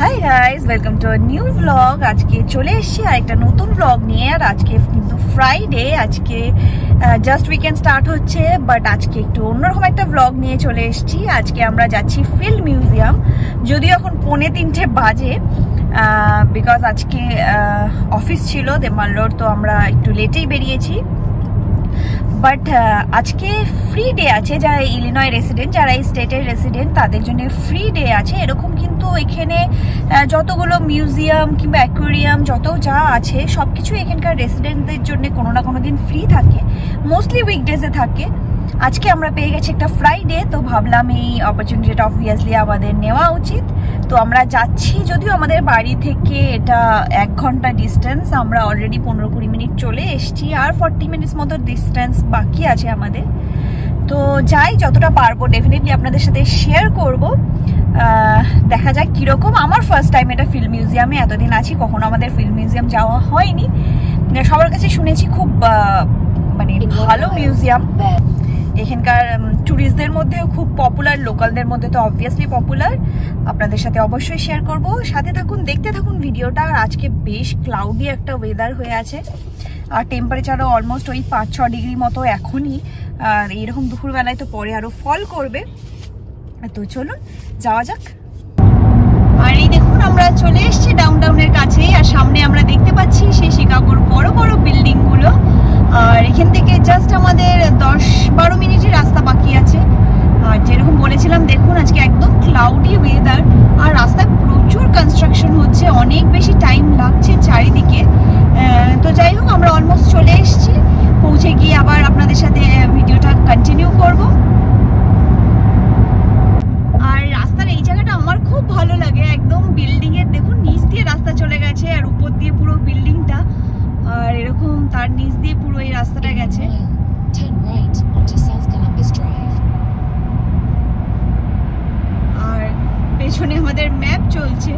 Hi guys welcome to new blog আজকে চলে এসেছি আর একটা নতুন ব্লগ নিয়ে আর আজকে কিন্তু ফ্রাইডে আজকে জাস্ট উইকেন্ড স্টার্ট হচ্ছে বাট আজকে একটু অন্যরকম একটা ব্লগ নিয়ে চলে এসেছি। আজকে আমরা যাচ্ছি ফিল্ড মিউজিয়াম যদিও এখন পৌনে তিনটে বাজে বিকজ আজকে অফিস ছিল, দেমাল্লোর, তো আমরা একটু লেটেই বেরিয়েছি। বাট আজকে ফ্রি ডে আছে যারা ইলিনয় রেসিডেন্ট যারা এই স্টেটের রেসিডেন্ট তাদের জন্য ফ্রি ডে আছে। এরকম কিন্তু এখানে যতগুলো মিউজিয়াম কিংবা অ্যাকোয়ারিয়াম যত যা আছে সব কিছু এখানকার রেসিডেন্টদের জন্য কোনো না কোনো দিন ফ্রি থাকে। মোস্টলি উইকডেজে থাকে। আজকে আমরা পেয়ে গেছি একটা ফ্রাইডে তো ভাবলাম এই অপরচুনিটিটা অবভিয়াসলি আমাদের নেওয়া উচিত। তো আমরা যাচ্ছি যদিও আমাদের বাড়ি থেকে এটা এক ঘণ্টা ডিস্টেন্স আমরা অলরেডি পনেরো কুড়ি মিনিট চলে এসছি আর ফর্টি মিনিটস মতো ডিস্টেন্স বাকি আছে আমাদের। তো যাই যতটা পারব ডেফিনেটলি আপনাদের সাথে শেয়ার করব। দেখা যাক কীরকম। আমার ফার্স্ট টাইম এটা ফিল্ম মিউজিয়ামে এতদিন আছি কখনো আমাদের ফিল্ম মিউজিয়াম যাওয়া হয়নি। সবার কাছে শুনেছি খুব মানে ভালো মিউজিয়াম এখানকার ট্যুরিস্টদের মধ্যেও খুব পপুলার লোকালদের মধ্যে তো অবভিয়াসলি পপুলার আপনাদের সাথে অবশ্যই শেয়ার করব। সাথে থাকুন, দেখতে থাকুন ভিডিওটা। আর আজকে বেশ ক্লাউডি একটা ওয়েদার হয়ে আছে। আর টেম্পারেচারও অলমোস্ট ওই পাঁচ ছ ডিগ্রি মতো এখনই। আর এইরকম দুপুরবেলায় তো পরে আরও ফল করবে। তো চলুন, যাওয়া যাক। আর এই দেখুন, আমরা চলে এসেছি ডাউন টাউনের কাছেই। আর সামনে আমরা দেখতে পাচ্ছি সেই শিকাগোর বড় বড় বিল্ডিংগুলো আর এখান থেকে জাস্ট আমাদের দশ বারো মিনিটের রাস্তা বাকি আছে। আর যেরকম বলেছিলাম, দেখুন আজকে একদম ক্লাউডি ওয়েদার আর রাস্তায় প্রচুর কনস্ট্রাকশন হচ্ছে অনেক বেশি টাইম লাগছে চারিদিকে তো যাই হোক আমরা অলমোস্ট চলে এসেছি পৌঁছে গিয়ে আবার আপনাদের সাথে ভিডিওটা কন্টিনিউ করব আর রাস্তার এই জায়গাটা আমার খুব ভালো লাগে একদম বিল্ডিং এর দেখুন নিচ দিয়ে রাস্তা চলে গেছে আর উপর দিয়ে পুরো বিল্ডিংটা আর এরকম তার নিচ দিয়ে পুরো এই রাস্তাটা গেছে। আর পেছনে আমাদের ম্যাপ চলছে।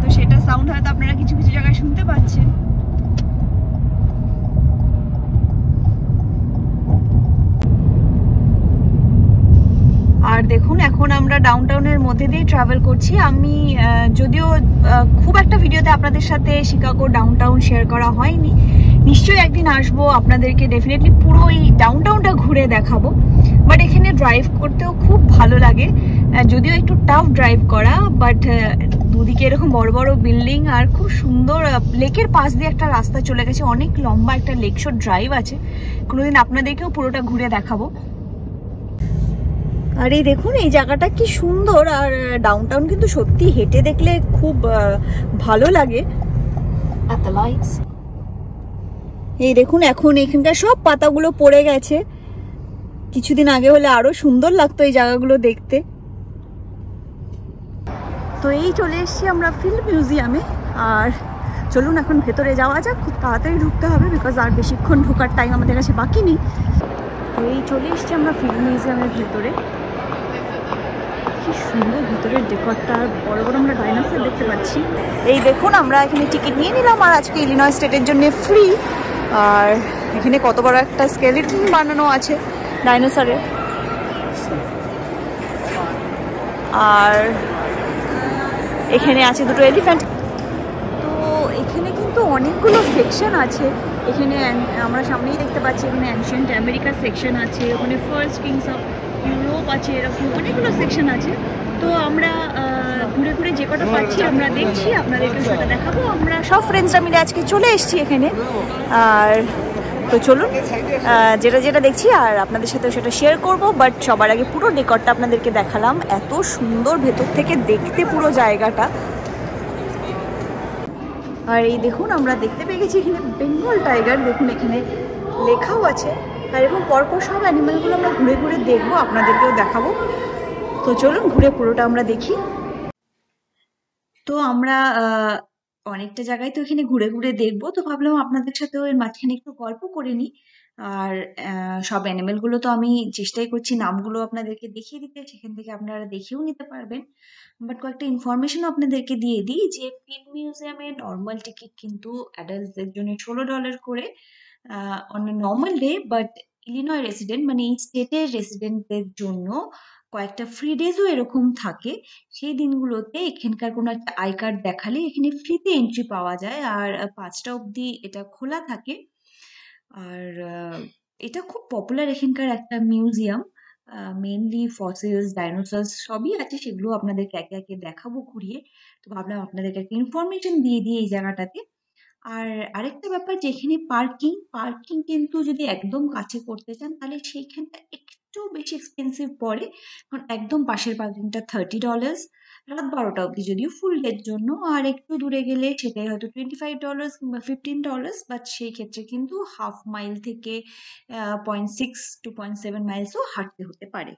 তো সেটা সাউন্ড হয়তো আপনারা কিছু কিছু জায়গায় শুনতে পাচ্ছেন। আর দেখুন এখন আমরা ডাউন টাউনের মধ্যে দিয়ে ট্রাভেল করছি। আমি যদিও খুব একটা ভিডিওতে আপনাদের সাথে শিকাগো ডাউন টাউন শেয়ার করা হয়নি। নিশ্চয়ই একদিন আসব, আপনাদেরকে ডেফিনেটলি পুরো এই ডাউন টাউনটা ঘুরে দেখাবো। বাট এখানে ড্রাইভ করতেও খুব ভালো লাগে। যদিও একটু টাফ ড্রাইভ করা বাট দুদিকে এরকম বড় বড় বিল্ডিং আর খুব সুন্দর লেকের পাশ দিয়ে একটা রাস্তা চলে গেছে, অনেক লম্বা একটা লেক শোর ড্রাইভ আছে। কোনোদিন আপনাদেরকেও পুরোটা ঘুরে দেখাবো। আর এই দেখুন, এই জায়গাটা কি সুন্দর, আর ডাউন টাউন কিন্তু সত্যি হেঁটে দেখলে খুব ভালো লাগে। এই দেখুন, এখন এখানকার সব পাতাগুলো পড়ে গেছে। কিছুদিন আগে হলে আরও সুন্দর লাগতো এই জায়গাগুলো দেখতে। তো এই চলে এসছি আমরা ফিল্ড মিউজিয়ামে। আর চলুন এখন ভেতরে যাওয়া যাক, খুব তাড়াতাড়ি ঢুকতে হবে বিকজ আর বেশিক্ষণ ঢোকার টাইম আমাদের কাছে বাকি নেই। তো এই চলে এসছি আমরা ফিল্ড মিউজিয়ামের ভেতরে। কি সুন্দর ভিতরের ডেকরটা বড় বড় আমরা ডাইনোসর দেখতে পাচ্ছি। এই দেখুন, আমরা এখানে টিকিট নিয়ে নিলাম, আর আজকে ইলিনয় স্টেটের জন্য ফ্রি আর এখানে কত বড় একটা স্কেলিটন বানানো আছে ডাইনোসরের। আর এখানে আছে দুটো এলিফ্যান্ট তো এখানে কিন্তু অনেকগুলো সেকশন আছে। এখানে আমরা সামনেই দেখতে পাচ্ছি এখানে অ্যানশিয়েন্ট আমেরিকার সেকশন আছে, ওখানে ফার্স্ট কিংস অফ ইউরোপ আছে, এরকম অনেকগুলো সেকশন আছে। তো আমরা ঘুরে ঘুরে যে কটা পাচ্ছি, আমরা দেখছি আপনাদেরকে সেটা দেখাবো। আমরা সব ফ্রেন্ডসরা মিলে আজকে চলে এসেছি এখানে। আর তো চলুন যেটা যেটা দেখছি, আর আপনাদের সাথে সেটা শেয়ার করব। বাট সবার আগে পুরো ডেকরটা আপনাদেরকে দেখালাম। এত সুন্দর ভেতর থেকে দেখতে পুরো জায়গাটা। আর এই দেখুন, আমরা দেখতে পেয়ে গেছি এখানে বেঙ্গল টাইগার দেখুন, এখানে লেখাও আছে। আর এরকম পরপর সব অ্যানিমালগুলো আমরা ঘুরে ঘুরে দেখব, আপনাদেরকেও দেখাবো। তো চলুন ঘুরে পুরোটা আমরা দেখি। তো আমরা অনেকটা জায়গায় তো এখানে ঘুরে ঘুরে দেখব, তো ভাবলাম আপনাদের সাথেও এর মাঝখানে একটু গল্প করে নিই। আর সব অ্যানিমেলগুলো তো আমি চেষ্টাই করছি নামগুলো আপনাদেরকে দেখিয়ে দিতে, সেখান থেকে আপনারা দেখেও নিতে পারবেন। বাট কয়েকটা ইনফরমেশন আপনাদেরকে দিয়ে দিই যে ফিল্ড মিউজিয়ামে নর্মাল টিকিট কিন্তু অ্যাডাল্টসদের জন্য ষোলো ডলার করে on normal day but Illinois resident মানে এই স্টেটের রেসিডেন্টদের জন্য কয়েকটা ফ্রি ডেজও এরকম থাকে। সেই দিনগুলোতে এখানকার কোনো একটা আই কার্ড দেখালে এখানে ফ্রিতে এন্ট্রি পাওয়া যায়। আর পাঁচটা অবধি এটা খোলা থাকে। আর এটা খুব পপুলার এখানকার একটা মিউজিয়াম মেনলি ফসিলস ডাইনোসরস সবই আছে। সেগুলো আপনাদেরকে একে একে দেখাবো, ঘুরিয়ে। তো ভাবলাম আপনাদেরকে একটা ইনফরমেশন দিয়ে দিই এই জায়গাটাতে। আর আরেকটা ব্যাপার যেখানে পার্কিং পার্কিং কিন্তু যদি একদম কাছে করতে চান, তাহলে সেইখানটা একটু বেশি এক্সপেন্সিভ পড়ে। কারণ একদম পাশের পার্কিংটা থার্টি ডলার্স রাত বারোটা অবধি যদিও ফুল ডের জন্য। আর একটু দূরে গেলে সেটাই হয়তো টোয়েন্টি ফাইভ ডলার্স কিংবা ফিফটিন ডলার্স বাট সেই ক্ষেত্রে কিন্তু হাফ মাইল থেকে point six two point seven মাইলসও হাঁটতে হতে পারে।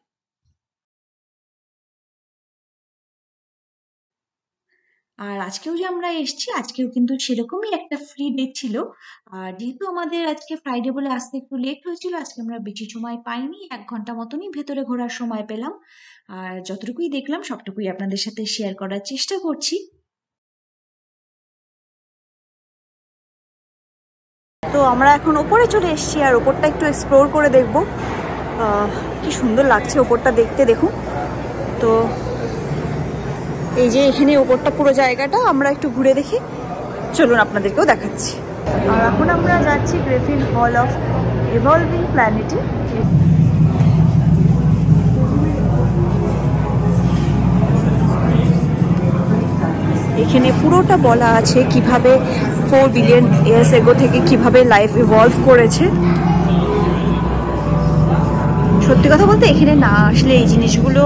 আর আজকেও যে আমরা এসছি, আজকেও কিন্তু সেরকমই একটা ফ্রি ডে ছিল। আর যেহেতু আমাদের আজকে ফ্রাইডে বলে আসতে একটু লেট হয়েছিল, আজকে আমরা বেশি সময় পাইনি, এক ঘণ্টা মতনই ভেতরে ঘোরার সময় পেলাম। আর যতটুকুই দেখলাম, সবটুকুই আপনাদের সাথে শেয়ার করার চেষ্টা করছি। তো আমরা এখন ওপরে চলে এসেছি আর ওপরটা একটু এক্সপ্লোর করে দেখব। কি সুন্দর লাগছে ওপরটা দেখতে, দেখুন। তো এই যে এখানে ওপরটা পুরো জায়গাটা, আমরা একটু ঘুরে দেখি। চলুন আপনাদেরকেও দেখাচ্ছি। আর এখন আমরা যাচ্ছি গ্রেফিন হল অফ রিভলভিং প্ল্যানেটে। এখানে পুরোটা বলা আছে কীভাবে ফোর বিলিয়ন ইয়ার্স এগো থেকে কীভাবে লাইফ ইভলভ করেছে। সত্যি কথা বলতে এখানে না আসলে এই জিনিসগুলো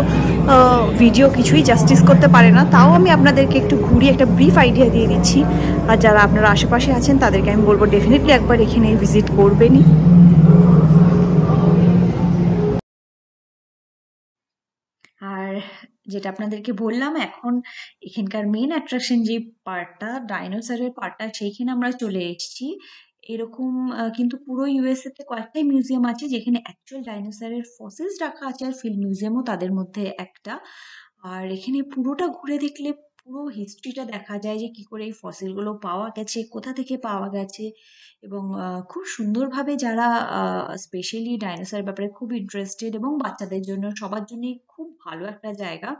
ভিডিও কিছুই জাস্টিস করতে পারে না। তাও আমি আপনাদেরকে একটু ঘুরিয়ে একটা ব্রিফ আইডিয়া দিয়ে দিচ্ছি। আর যারা আপনারা আশেপাশে আছেন, তাদেরকে আমি বলব ডেফিনেটলি একবার এখানে ভিজিট করবেনই। আর যেটা আপনাদেরকে বললাম, এখন এখানকার মেন অ্যাট্রাকশন যে পার্টটা ডাইনোসরের পার্টটা সেইখানে আমরা চলে এসেছি। এরকম কিন্তু পুরো ইউএসএ তে কয়েকটাই মিউজিয়াম আছে যেখানে অ্যাকচুয়াল ডাইনোসরের ফসিলস রাখা আছে আর ফিল্ড মিউজিয়ামও তাদের মধ্যে একটা। আর এখানে পুরোটা ঘুরে দেখলে পুরো হিস্ট্রিটা দেখা যায় যে কি করে এই ফসিলগুলো পাওয়া গেছে, কোথা থেকে পাওয়া গেছে এবং খুব সুন্দরভাবে যারা স্পেশালি ডাইনোসর ব্যাপারে খুব ইন্টারেস্টেড এবং বাচ্চাদের জন্য সবার জন্যই খুব ভালো একটা জায়গা।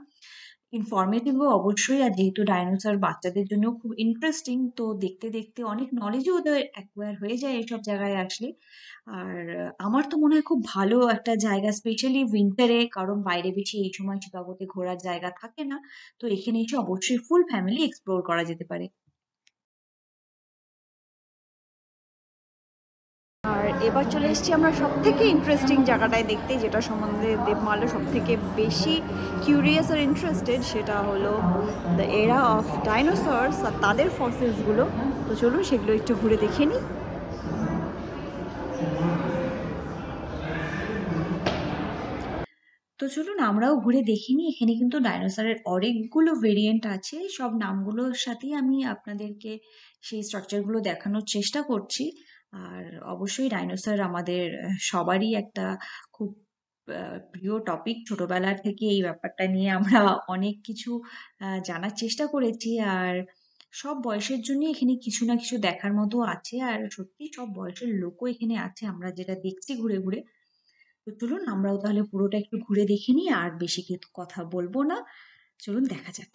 ইনফরমেটিভও অবশ্যই, আর যেহেতু ডাইনোসর বাচ্চাদের জন্য খুব ইন্টারেস্টিং তো দেখতে দেখতে অনেক নলেজও ওদের অ্যাকোয়ার হয়ে যায় এইসব জায়গায় আসলে আর আমার তো মনে হয় খুব ভালো একটা জায়গা স্পেশালি উইন্টারে কারণ বাইরে বেশি এই সময় শিকাগোতে ঘোরার জায়গা থাকে না। তো এখানে এসে অবশ্যই ফুল ফ্যামিলি এক্সপ্লোর করা যেতে পারে। এবার চলে এসেছি আমরা সব থেকে ইন্টারেস্টিং জায়গাটায় দেখতে, যেটা সম্বন্ধে দেবমালা সব থেকে বেশি কিউরিয়াস আর ইন্টারেস্টেড সেটা হলো দ্য এরা অফ ডাইনোসরস আর তাদের ফসিলসগুলো তো চলুন সেগুলো একটু ঘুরে দেখে নিই। তো চলুন আমরাও ঘুরে দেখিনি এখানে কিন্তু ডাইনোসরের অনেকগুলো ভেরিয়েন্ট আছে। সব নামগুলোর সাথেই আমি আপনাদেরকে সেই স্ট্রাকচারগুলো দেখানোর চেষ্টা করছি। আর অবশ্যই ডাইনোসর আমাদের সবারই একটা খুব প্রিয় টপিক ছোটবেলার থেকে এই ব্যাপারটা নিয়ে আমরা অনেক কিছু জানার চেষ্টা করেছি। আর সব বয়সের জন্য এখানে কিছু না কিছু দেখার মতো আছে। আর সত্যি সব বয়সের লোকও এখানে আছে। আমরা যেটা দেখছি ঘুরে ঘুরে, তো চলুন আমরাও তাহলে পুরোটা একটু ঘুরে দেখে নিই। আর বেশি কথা বলব না। চলুন দেখা যাক।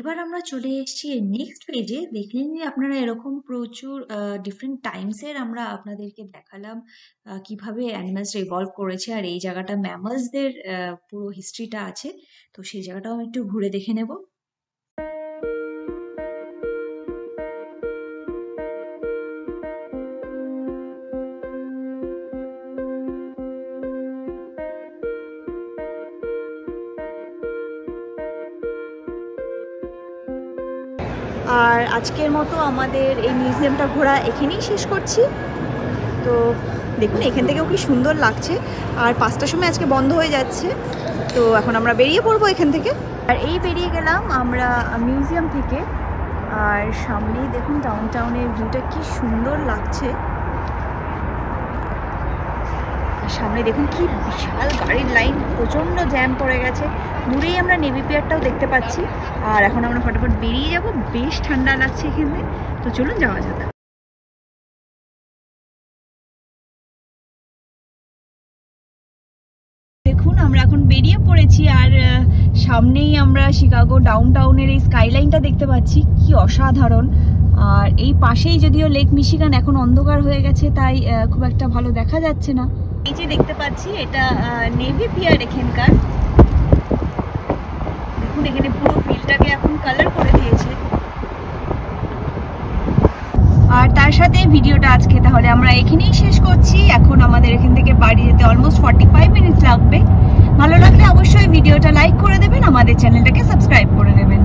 এবার আমরা চলে এসেছি নেক্সট পেজে দেখলেন যে আপনারা এরকম প্রচুর ডিফারেন্ট টাইমসের আমরা আপনাদেরকে দেখালাম কীভাবে অ্যানিমালস ইভলভ করেছে আর এই জায়গাটা ম্যামালসদের পুরো হিস্ট্রিটা আছে। তো সেই জায়গাটাও আমি একটু ঘুরে দেখে নেব। আর আজকের মতো আমাদের এই মিউজিয়ামটা ঘোরা এখানেই শেষ করছি। তো দেখুন, এখান থেকেও কি সুন্দর লাগছে। আর পাঁচটার সময় আজকে বন্ধ হয়ে যাচ্ছে। তো এখন আমরা বেরিয়ে পড়ব এখান থেকে। আর এই বেরিয়ে গেলাম আমরা মিউজিয়াম থেকে। আর সামনেই দেখুন ডাউন টাউনের ভিউটা কি সুন্দর লাগছে আর সামনে। দেখুন কি বিশাল গাড়ির লাইন, প্রচণ্ড জ্যাম পড়ে গেছে। দূরেই আমরা নেভি পিয়ারটাও দেখতে পাচ্ছি। আর এখন আমরা ফটাফট বেরিয়ে যাব। বেশ ঠান্ডা লাগছে এখানে। তো চলুন, যাওয়া যাক। দেখুন, আমরা এখন বেরিয়ে পড়েছি। আর সামনেই আমরা শিকাগো ডাউন টাউনের এই স্কাইলাইনটা দেখতে পাচ্ছি। কি অসাধারণ। আর এই পাশেই যদিও লেক মিশিগান এখন অন্ধকার হয়ে গেছে, তাই খুব একটা ভালো দেখা যাচ্ছে না। এই যে দেখতে পাচ্ছি, এটা নেভি পিয়ার এখানকার। দেখুন, এখানে পুরো ফিল্ডটাকে এখন কালার করে দিয়েছে। আর তার সাথে ভিডিওটা আজকে, তাহলে আমরা এখানেই শেষ করছি। এখন আমাদের এখান থেকে বাড়ি যেতে অলমোস্ট ফর্টি ফাইভ মিনিটস লাগবে। ভালো লাগলে অবশ্যই ভিডিওটা লাইক করে দেবেন, আমাদের চ্যানেলটাকে সাবস্ক্রাইব করে দেবেন।